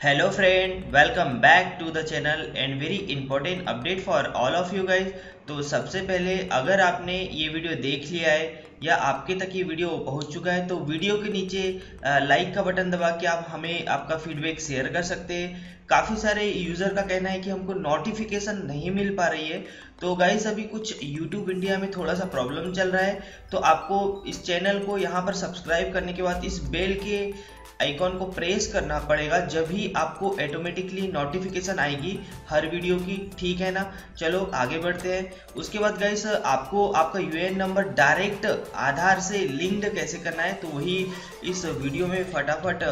Hello friend welcome back to the channel and very important update for all of you guys तो सबसे पहले, अगर आपने ये वीडियो देख लिया है या आपके तक ये वीडियो पहुँच चुका है तो वीडियो के नीचे लाइक का बटन दबा के आप हमें आपका फीडबैक शेयर कर सकते हैं। काफ़ी सारे यूज़र का कहना है कि हमको नोटिफिकेशन नहीं मिल पा रही है। तो गाइस अभी कुछ यूट्यूब इंडिया में थोड़ा सा प्रॉब्लम चल रहा है तो आपको इस चैनल को यहाँ पर सब्सक्राइब करने के बाद इस बेल के आइकॉन को प्रेस करना पड़ेगा, जब भी आपको ऑटोमेटिकली नोटिफिकेशन आएगी हर वीडियो की। ठीक है ना? चलो, आगे बढ़ते हैं। उसके बाद गाइस आपको आपका यूएन नंबर डायरेक्ट आधार से लिंक्ड कैसे करना है तो वही इस वीडियो में फटाफट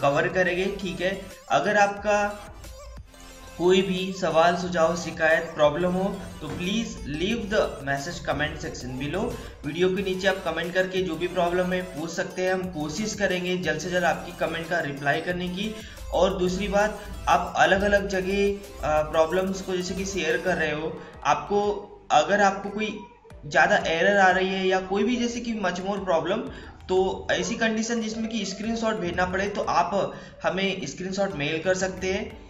कवर करेंगे, ठीक है? अगर आपका कोई भी सवाल, सुझाव, शिकायत प्रॉब्लम हो तो please leave the message comment section below video के नीचे आप कमेंट करके जो भी प्रॉब्लम है, पूछ सकते हैं। हम कोशिश करेंगे जल्द से जल्द आपकी कमेंट का रिप्लाई करने की। और दूसरी बात, आप अलग अलग जगह प्रॉब्लम्स को जैसे कि शेयर कर रहे हो, आपको, अगर आपको कोई ज़्यादा एरर आ रही है या कोई भी जैसे कि मचमोर प्रॉब्लम तो ऐसी कंडीशन जिसमें कि स्क्रीनशॉट भेजना पड़े तो आप हमें स्क्रीनशॉट मेल कर सकते हैं।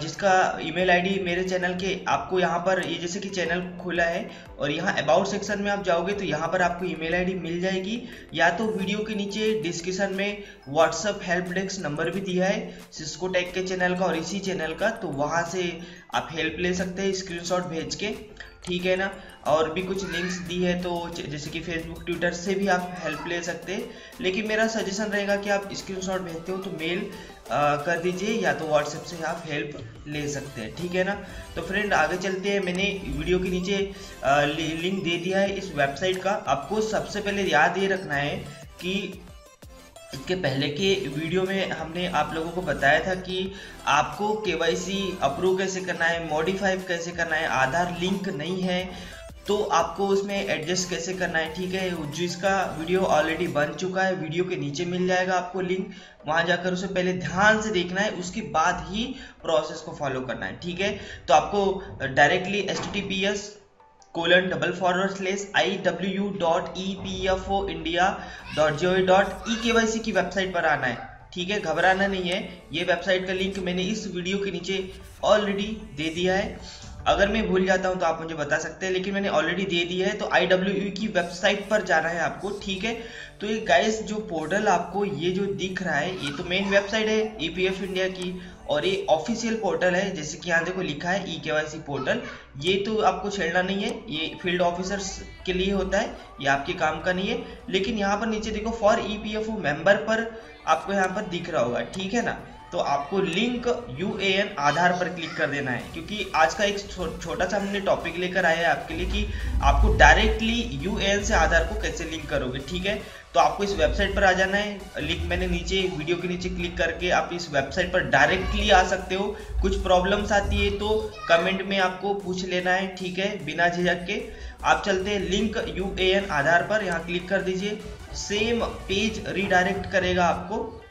जिसका ईमेल आईडी मेरे चैनल के, आपको यहाँ पर, ये जैसे कि चैनल खुला है, और यहाँ अबाउट सेक्शन में आप जाओगे तो यहाँ पर आपको ईमेल आईडी मिल जाएगी। या तो वीडियो के नीचे डिस्क्रिप्शन में व्हाट्सअप हेल्प डेस्क नंबर भी दिया है सिस्को टेक के चैनल का और इसी चैनल का तो वहाँ से आप हेल्प ले सकते हैं स्क्रीनशॉट भेज के। ठीक है ना? और भी कुछ लिंक्स दी है तो जैसे कि फेसबुक ट्विटर से भी आप हेल्प ले सकते हैं। लेकिन मेरा सजेशन रहेगा कि आप स्क्रीनशॉट भेजते हो तो मेल आ, कर दीजिए या तो व्हाट्सएप से आप हेल्प ले सकते हैं ठीक है ना? तो फ्रेंड आगे चलते हैं। मैंने वीडियो के नीचे आ, लिंक दे दिया है इस वेबसाइट का। आपको सबसे पहले याद ये रखना है कि इसके पहले के वीडियो में हमने आप लोगों को बताया था कि आपको के अप्रूव कैसे करना है मॉडिफाई कैसे करना है, आधार लिंक नहीं है तो आपको उसमें एडजस्ट कैसे करना है, ठीक है? जिसका वीडियो ऑलरेडी बन चुका है, वीडियो के नीचे मिल जाएगा आपको लिंक वहाँ जाकर उसे पहले ध्यान से देखना है, उसके बाद ही प्रोसेस को फॉलो करना है, ठीक है? तो आपको directly T P S colon double forward slash I W U dot E P F O India dot G O dot E K Y C की वेबसाइट पर आना है। ठीक है? घबराना नहीं है। ये वेबसाइट का लिंक मैंने इस वीडियो के नीचे ऑलरेडी दे दिया है। अगर मैं भूल जाता हूँ तो आप मुझे बता सकते हैं, लेकिन मैंने ऑलरेडी दे दिया है। तो आई डब्ल्यू यू की वेबसाइट पर जाना है आपको। ठीक है? तो ये गाइस जो पोर्टल आपको ये जो दिख रहा है, ये तो मेन वेबसाइट है ई पी एफ़ इंडिया की। और ये ऑफिशियल पोर्टल है, जैसे कि यहाँ देखो लिखा है ई के पोर्टल ये तो आपको छेड़ना नहीं है, ये फ़ील्ड ऑफिसर्स के लिए होता है, ये आपके काम का नहीं है। लेकिन यहाँ पर नीचे देखो for E P F O member पर आपको यहाँ पर दिख रहा होगा, ठीक है ना? तो आपको link U A N Aadhaar पर क्लिक कर देना है। क्योंकि आज का एक छो, छोटा सा हमने टॉपिक लेकर आया है आपके लिए कि आपको डायरेक्टली यू ए एन से आधार को कैसे लिंक करोगे ठीक है? तो आपको इस वेबसाइट पर आ जाना है। लिंक मैंने नीचे वीडियो के नीचे क्लिक करके आप इस वेबसाइट पर डायरेक्टली आ सकते हो। कुछ प्रॉब्लम्स आती है तो कमेंट में आपको पूछ लेना है ठीक है? बिना झिझक के। आप चलते हैं link U A N Aadhaar पर यहाँ क्लिक कर दीजिए। सेम पेज रिडायरेक्ट करेगा आपको।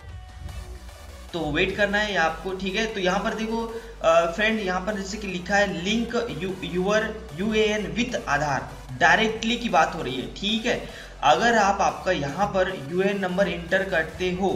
तो वेट करना है आपको ठीक है? तो यहाँ पर देखो फ्रेंड यहाँ पर जैसे कि लिखा है link your U A N with Aadhaar directly की बात हो रही है, ठीक है? अगर आप आपका यहाँ पर यू नंबर इंटर करते हो,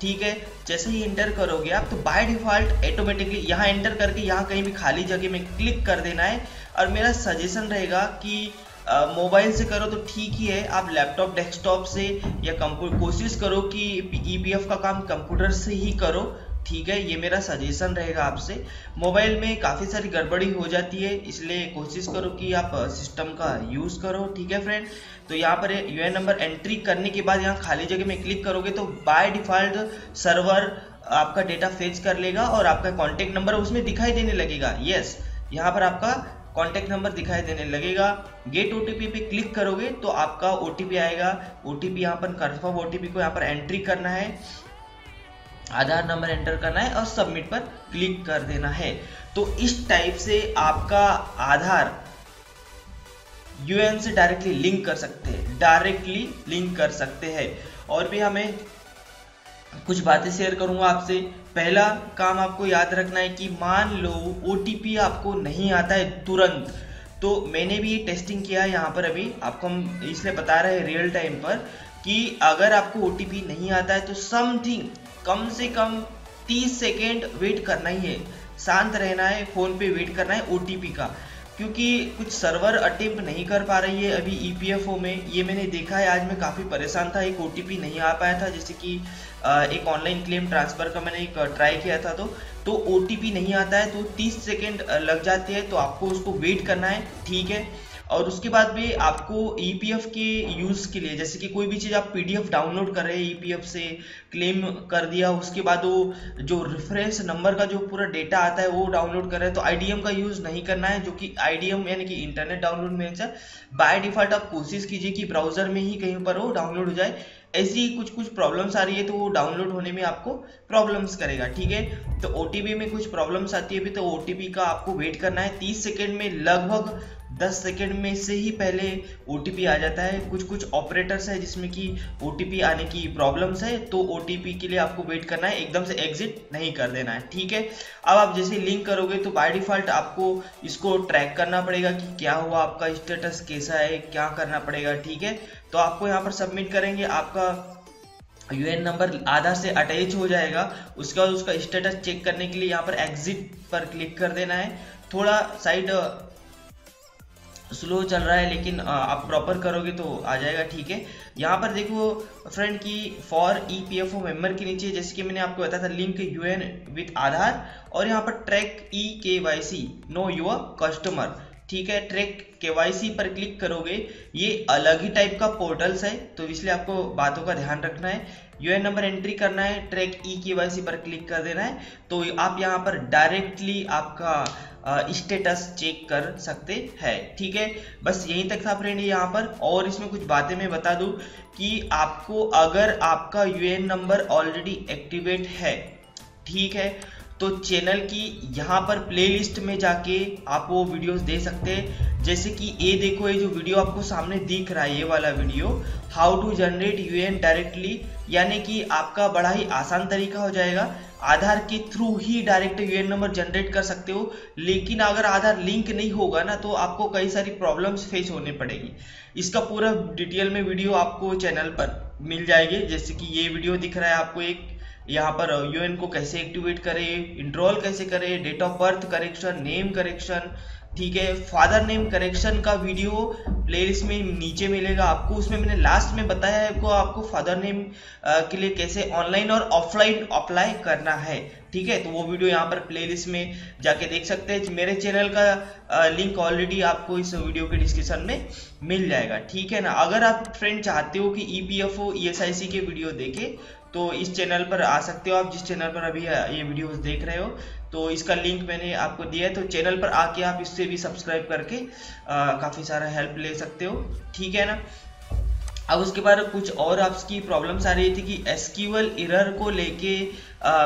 ठीक है? जैसे ही इंटर करोगे आप तो बाय डिफ़ॉल्ट ऑटोमेटिकली यहाँ एंटर करके यहाँ कहीं भी खाली जगह में क्लिक कर देना है। और मेरा सजेशन रहेगा कि मोबाइल से करो तो ठीक ही है। आप लैपटॉप, डेस्कटॉप से या कंप्यूटर कोशिश करो कि ईपीएफ का काम कंप्यूटर से ही करो। ठीक है, ये मेरा सजेशन रहेगा आपसे। मोबाइल में काफ़ी सारी गड़बड़ी हो जाती है, इसलिए कोशिश करो कि आप सिस्टम का यूज़ करो। ठीक है फ्रेंड तो यहाँ पर यूएन नंबर एंट्री करने के बाद यहाँ खाली जगह में क्लिक करोगे तो बाय डिफ़ॉल्ट सर्वर आपका डेटा फेच कर लेगा और आपका कॉन्टेक्ट नंबर उसमें दिखाई देने लगेगा। यस यहाँ पर आपका कॉन्टेक्ट नंबर दिखाई देने लगेगा। गेट ओटीपी पे क्लिक करोगे तो आपका ओटीपी आएगा। ओ टी पी यहाँ पर कन्फर्म ओ को यहाँ पर एंट्री करना है। आधार नंबर एंटर करना है और सबमिट पर क्लिक कर देना है। तो इस टाइप से आपका आधार यूएन से डायरेक्टली लिंक कर सकते हैं। डायरेक्टली लिंक कर सकते हैं। और भी हमें कुछ बातें शेयर करूँगा आपसे। पहला काम आपको याद रखना है कि मान लो ओटीपी आपको नहीं आता है तुरंत तो मैंने भी ये टेस्टिंग किया है यहाँ पर अभी। आपको हम इसलिए बता रहे हैं रियल टाइम पर कि अगर आपको ओटीपी नहीं आता है तो समथिंग कम से कम तीस सेकेंड वेट करना ही है। शांत रहना है फ़ोन पे वेट करना है ओ का। क्योंकि कुछ सर्वर अटेम्प्ट नहीं कर पा रही है अभी ई e में। ये मैंने देखा है, आज मैं काफ़ी परेशान था। एक ओटीपी नहीं आ पाया था, जैसे कि एक ऑनलाइन क्लेम ट्रांसफ़र का मैंने एक ट्राई किया था तो। तो ओटीपी नहीं आता है तो 30 सेकेंड लग जाते हैं तो आपको उसको वेट करना है। ठीक है? और उसके बाद भी आपको ई e के यूज़ के लिए, जैसे कि कोई भी चीज़ आप पीडीएफ डाउनलोड कर रहे हैं ई e से क्लेम कर दिया, उसके बाद वो जो रेफरेंस नंबर का जो पूरा डेटा आता है, वो डाउनलोड कर रहे हैं तो आईडीएम का यूज़ नहीं करना है, जो कि आईडीएम यानी कि internet download manager by default आप कोशिश कीजिए कि ब्राउज़र में ही कहीं पर वो डाउनलोड हो जाए। ऐसी कुछ कुछ प्रॉब्लम्स आ रही है तो वो डाउनलोड होने में आपको प्रॉब्लम्स करेगा, ठीक है? तो ओटीपी में कुछ प्रॉब्लम्स आती है भी तो ओटीपी का आपको वेट करना है। 30 सेकेंड में लगभग 10 सेकेंड में से ही पहले ओटीपी आ जाता है। कुछ कुछ ऑपरेटर्स है जिसमें कि ओटीपी आने की प्रॉब्लम्स है तो ओटीपी के लिए आपको वेट करना है। एकदम से एग्जिट नहीं कर देना है, ठीक है? अब आप जैसे लिंक करोगे तो बाय डिफ़ॉल्ट आपको इसको ट्रैक करना पड़ेगा कि क्या हुआ, आपका स्टेटस कैसा है, क्या करना पड़ेगा, ठीक है? तो आपको यहाँ पर सबमिट करेंगे। आपका यूएन नंबर आधार से अटैच हो जाएगा। उसके बाद उसका स्टेटस चेक करने के लिए यहाँ पर एग्जिट पर क्लिक कर देना है। थोड़ा साइड स्लो चल रहा है, लेकिन आप प्रॉपर करोगे तो आ जाएगा, ठीक है? यहाँ पर देखो फ्रेंड की for E P F O member के नीचे, जैसे कि मैंने आपको बताया था link U N with Aadhaar और यहाँ पर track E K Y C know your customer ठीक है? ट्रैक के पर क्लिक करोगे, ये अलग ही टाइप का पोर्टल्स है तो इसलिए आपको बातों का ध्यान रखना है। यूएन नंबर एंट्री करना है ट्रैक ई के पर क्लिक कर देना है तो आप यहाँ पर डायरेक्टली आपका स्टेटस चेक कर सकते हैं। ठीक है? बस यहीं तक था फ्रेंड यहाँ पर। और इसमें कुछ बातें मैं बता दूँ कि आपको अगर आपका यूएन नंबर ऑलरेडी एक्टिवेट है, ठीक है? तो चैनल की यहाँ पर प्लेलिस्ट में जाके आप वो वीडियोस दे सकते हैं। जैसे कि ये देखो, ये जो वीडियो आपको सामने दिख रहा है, ये वाला video how to generate UN directly यानी कि आपका बड़ा ही आसान तरीका हो जाएगा। आधार के थ्रू ही डायरेक्ट यूएन नंबर जनरेट कर सकते हो, लेकिन अगर आधार लिंक नहीं होगा ना तो आपको कई सारी प्रॉब्लम्स फेस होने पड़ेगी। इसका पूरा डिटेल में वीडियो आपको चैनल पर मिल जाएगी। जैसे कि ये वीडियो दिख रहा है आपको एक, यहाँ पर यूएन को कैसे एक्टिवेट करें इंट्रोल कैसे करें date of birth correction name correction ठीक है फादर नेम करेक्शन का वीडियो प्लेलिस्ट में नीचे मिलेगा आपको। उसमें मैंने लास्ट में बताया है को आपको फादर नेम के लिए कैसे ऑनलाइन और ऑफलाइन अप्लाई करना है। ठीक है तो वो वीडियो यहाँ पर प्लेलिस्ट में जाके देख सकते हैं। मेरे चैनल का लिंक ऑलरेडी आपको इस वीडियो के डिस्क्रिप्शन में मिल जाएगा। ठीक है ना? अगर आप फ्रेंड चाहते हो कि E P F O E S I C के वीडियो देखे तो इस चैनल पर आ सकते हो आप, जिस चैनल पर अभी ये वीडियोस देख रहे हो। तो इसका लिंक मैंने आपको दिया है तो चैनल पर आके आप इससे भी सब्सक्राइब करके काफ़ी सारा हेल्प ले सकते हो। ठीक है ना? अब उसके बाद कुछ और आपकी प्रॉब्लम्स आ रही थी कि एसक्यूएल एरर को लेके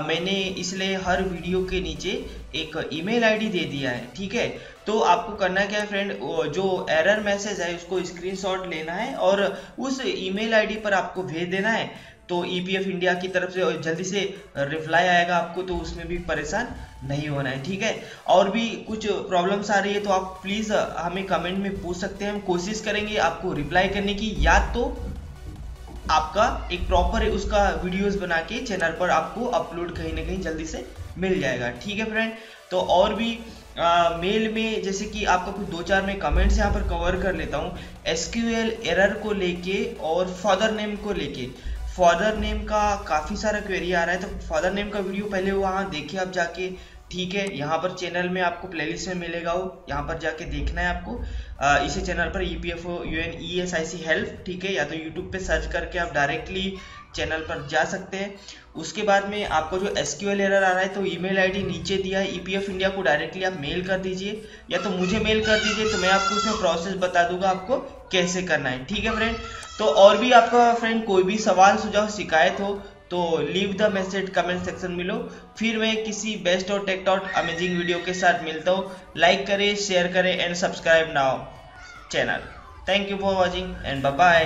मैंने इसलिए हर वीडियो के नीचे एक ईमेल आईडी दे दिया है। ठीक है? तो आपको करना क्या है फ्रेंड जो एरर मैसेज है, उसको स्क्रीनशॉट लेना है और उस ईमेल आईडी पर आपको भेज देना है। तो ईपीएफ e इंडिया की तरफ़ से जल्दी से रिप्लाई आएगा आपको तो उसमें भी परेशान नहीं होना है ठीक है? और भी कुछ प्रॉब्लम्स आ रही है तो आप प्लीज़ हमें कमेंट में पूछ सकते हैं। हम कोशिश करेंगे आपको रिप्लाई करने की। या तो आपका एक प्रॉपर उसका वीडियोस बना के चैनल पर आपको अपलोड कहीं ना कहीं जल्दी से मिल जाएगा ठीक है फ्रेंड तो और भी आ, मेल में जैसे कि आपका कुछ दो चार मैं कमेंट्स यहाँ पर कवर कर लेता हूँ। एसक्यूएल एरर को लेके और फादर नेम को लेके। फादर नेम का काफ़ी सारा क्वेरी आ रहा है तो फादर नेम का वीडियो पहले वहाँ देखिए आप जाके। ठीक है यहाँ पर चैनल में आपको प्लेलिस्ट में मिलेगा वो। यहाँ पर जाके देखना है आपको। आ, इसी चैनल पर E P F O U N E S I C help ठीक है या तो यूट्यूब पे सर्च करके आप डायरेक्टली चैनल पर जा सकते हैं। उसके बाद में आपको जो एस क्यू एल एरर आ रहा है तो ईमेल आईडी नीचे दिया है। ई पी एफ़ इंडिया को डायरेक्टली आप मेल कर दीजिए या तो मुझे मेल कर दीजिए तो मैं आपको उसमें प्रोसेस बता दूँगा आपको। कैसे करना है, ठीक है फ्रेंड तो और भी आपका फ्रेंड कोई भी सवाल, सुझाव, शिकायत हो तो leave the message comment section में लो। फिर मैं किसी बेस्ट और टेक टॉट अमेजिंग वीडियो के साथ मिलता हूँ। लाइक करें शेयर करें and subscribe now channel thank you for watching and bye